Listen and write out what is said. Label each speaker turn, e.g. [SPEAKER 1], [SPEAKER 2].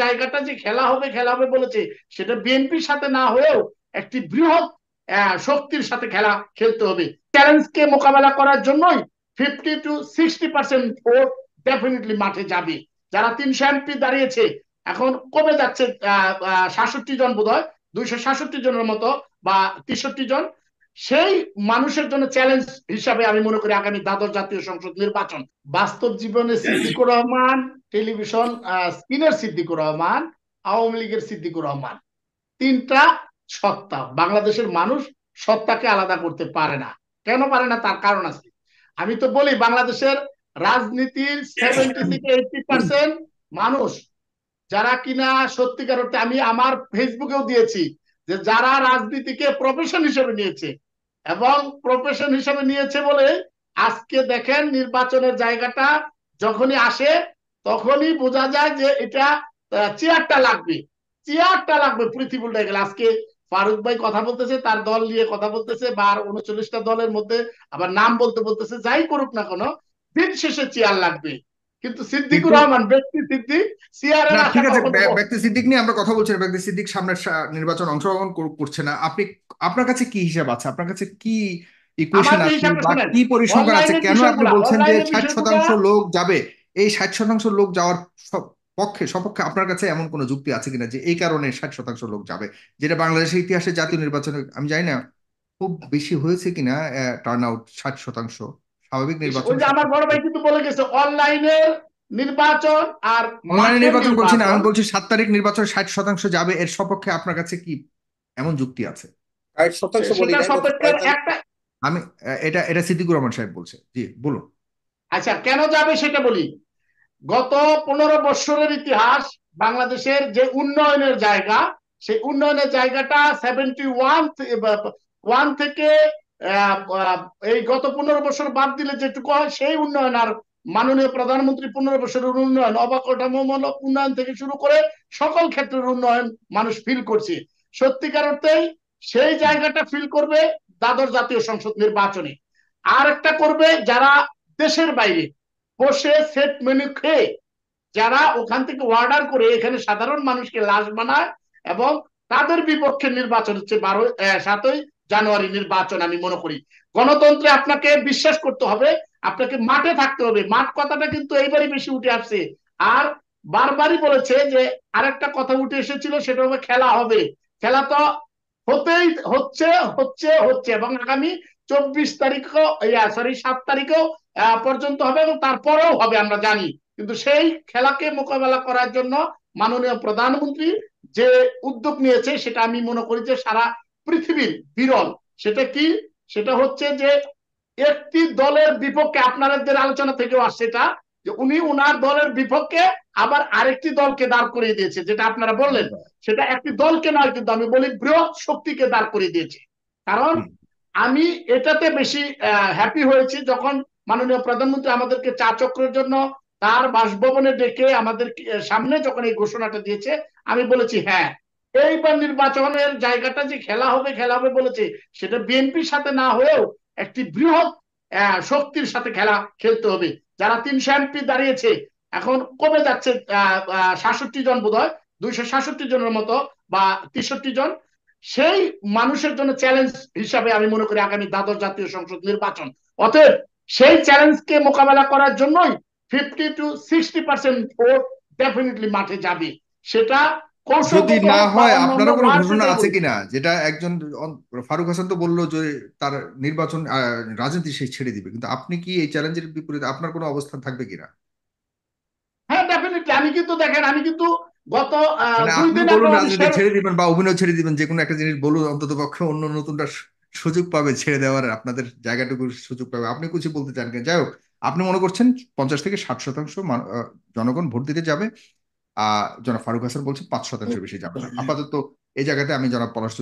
[SPEAKER 1] জায়গাটা যে খেলা হবে খেলা হবে বলেছে, সেটা বিএনপির সাথে না হয়েও একটি বৃহৎ শক্তির সাথে খেলা খেলতে হবে। চ্যালেঞ্জকে মোকাবেলা করার জন্যই fifty to sixty percent vote definitely মাঠে যাবে। যারা তিনশো এমপি দাঁড়িয়েছে, এখন কমে যাচ্ছে সাতষট্টি জন বোধ হয় দুইশো সাতষট্টি জনের মতো বা তেষট্টি জন। সেই মানুষের জন্য চ্যালেঞ্জ হিসাবে আমি মনে করি আগামী দ্বাদশ জাতীয় সংসদ নির্বাচন। বাস্তব জীবনে সিদ্দিকুর রহমান টেলিভিশন স্ক্রিনের সিদ্দিকুর রহমান, আওয়ামী লীগের সিদ্দিকুর রহমান। তিনটা সত্তা। বাংলাদেশের মানুষ সত্তাকে আলাদা করতে পারে না। কেন পারে না? তার কারণ আছে। আমি তো বলি, বাংলাদেশের রাজনীতির সেভেন্টি থেকে এইটি পার্সেন্ট মানুষ, যারা কিনা সত্যিকার অর্থে আমি আমার ফেসবুকেও দিয়েছি। যে যারা রাজনীতিকে প্রফেশন হিসেবে নিয়েছে এবং প্রফেশন হিসেবে নিয়েছে বলে আজকে দেখেন নির্বাচনের জায়গাটা যখনই আসে তখনই বোঝা যায় যে এটা চেয়ারটা লাগবে। চেয়ারটা লাগবে পৃথিবী উল্টে গেলে। আজকে ফারুক ভাই কথা বলতেছে, তার দল নিয়ে কথা বলতেছে বা আর উনচল্লিশটা দলের মধ্যে আবার নাম বলতে বলতেছে, যাই করুক না কোনো, দিন শেষে চেয়ার লাগবে। কিন্তু সিদ্দিকুর রহমান ব্যক্তি সিদ্দিক
[SPEAKER 2] ঠিক আছে ব্যক্তি সিদ্দিক নিয়ে আমরা কথা বলছি ব্যক্তি সিদ্দিক সামনে নির্বাচন অংশগ্রহণ করছে না। আপনি আপনার কাছে কি হিসাব আছে? আপনার কাছে কি ইকুয়েশন আছে বা কি পরিসংখ্যান আছে? কেন আপনি বলছেন যে ষাট শতাংশ লোক যাবে? এই ষাট শতাংশ লোক যাওয়ার পক্ষে সপক্ষে আপনার কাছে এমন কোন যুক্তি আছে কিনা যে এই কারণে ষাট শতাংশ লোক যাবে? যেটা বাংলাদেশের ইতিহাসে জাতীয় নির্বাচনে আমি জানি না খুব বেশি হয়েছে কিনা টার্ন আউট ষাট শতাংশ। স্বাভাবিক নির্বাচন
[SPEAKER 1] আমার বড় ভাই কিন্তু বলে গেছে অনলাইনে নির্বাচন আর
[SPEAKER 2] অনলাইনে নির্বাচন বলছি না আমি বলছি সাত তারিখ নির্বাচন ষাট শতাংশ যাবে এর সপক্ষে আপনার কাছে কি এমন যুক্তি আছে? আমি এটা এটা সিদ্দিকুর রহমান সাহেব বলছে জি বলুন।
[SPEAKER 1] আচ্ছা কেন যাবে সেটা বলি। গত পনেরো বৎসরের ইতিহাস বাংলাদেশের যে উন্নয়নের জায়গা সেই উন্নয়নের জায়গাটা সেভেন্টি ওয়ান ওয়ান থেকে এই গত পনেরো বছর বাদ দিলে যেটুকু হয় সেই উন্নয়ন। আর মাননীয় প্রধানমন্ত্রী পনেরো বছরের উন্নয়ন অবকাঠামোমূলক উন্নয়ন থেকে শুরু করে সকল ক্ষেত্রের উন্নয়ন মানুষ ফিল করছে। সত্যিকার অর্থেই সেই জায়গাটা ফিল করবে দ্বাদশ জাতীয় সংসদ নির্বাচনে। আর একটা করবে যারা দেশের বাইরে বসে সেট মেনু খেয়ে, যারা ওখান থেকে অর্ডার করে এখানে সাধারণ মানুষকে লাশ বানায় এবং তাদের বিপক্ষে নির্বাচন হচ্ছে বারো সাতই জানুয়ারি নির্বাচন আমি মনে করি। গণতন্ত্রে আপনাকে বিশ্বাস করতে হবে, আপনাকে মাঠে থাকতে হবে। মাঠ কথাটা কিন্তু এইবারই বেশি উঠে আসছে। আর বারবারই বলেছে যে আরেকটা কথা উঠে এসেছিল, সেটা হবে খেলা হবে। খেলা তো হতেই হচ্ছে হচ্ছে হচ্ছে এবং আগামী চব্বিশ তারিখও সরি সাত তারিখেও পর্যন্ত হবে এবং তারপরেও হবে, আমরা জানি। কিন্তু সেই খেলাকে মোকাবেলা করার জন্য মাননীয় প্রধানমন্ত্রী যে উদ্যোগ নিয়েছে, সেটা আমি মনে করি যে সারা পৃথিবীর বিরল। সেটা কি? সেটা হচ্ছে যে একটি দলের বিপক্ষে আপনাদের আলোচনা থেকেও আসছে এটা যে উনি উনার দলের বিপক্ষে আবার আরেকটি দলকে দাঁড় করিয়ে দিয়েছে যেটা আপনারা বললেন। সেটা একটি দলকে নয় কিন্তু আমি বলি বৃহৎ শক্তিকে দাঁড় করিয়ে দিয়েছে। কারণ আমি এটাতে বেশি হ্যাপি হয়েছি যখন মাননীয় প্রধানমন্ত্রী আমাদেরকে চা চক্রের জন্য তার বাসভবনে ডেকে আমাদের সামনে যখন এই ঘোষণাটা দিয়েছে আমি বলেছি হ্যাঁ এইবার নির্বাচনের জায়গাটা যে খেলা হবে খেলা হবে বলেছে, সেটা বিএনপির সাথে না হয়েও একটি বৃহৎ শক্তির সাথে খেলা খেলতে হবে। যারা তিনশো এমপি দাঁড়িয়েছে, এখন কমে যাচ্ছে সাতষট্টি জন বোধ হয় দুইশো সাতষট্টি জনের মতো বা তেষট্টি জন। সেই মানুষের জন্য চ্যালেঞ্জ হিসাবে আমি মনে করি আগামী দ্বাদশ জাতীয় সংসদ নির্বাচন। অতএব সেই চ্যালেঞ্জকে মোকাবেলা করার জন্যই fifty to sixty percent vote definitely মাঠে যাবে। সেটা
[SPEAKER 2] যদি না হয় আপনারও কোনো ঘোষণা আছে কিনা? যেটা একজন ফারুক হাসান তো বলল যে তার নির্বাচন রাজনীতি সে ছেড়ে দিবে। কিন্তু আপনি কি এই চ্যালেঞ্জের বিপরীতে আপনার কোনো অবস্থান থাকবে কিনা?
[SPEAKER 1] হ্যাঁ ডেফিনেটলি আমি কিন্তু দেখেন আমি কিন্তু গত
[SPEAKER 2] মানে আপনি বলুন রাজনীতি ছেড়ে দিবেন বা অভিনয় ছেড়ে দিবেন যে কোনো একটা জিনিস বলুন অন্তত পক্ষে অন্য নতুনটা সুযোগ পাবে ছেড়ে দেওয়ার আপনাদের জায়গাটুকু সুযোগ পাবে। আপনি কিছু বলতে চান যাই হোক আপনি মনে করছেন পঞ্চাশ থেকে ষাট শতাংশ জনগণ ভোট দিতে যাবে। আহ জনাব ফারুক হাসান বলছে পাঁচ শতাংশের বেশি যাবে আপাতত এই জায়গাতে আমি জনাব পলাশ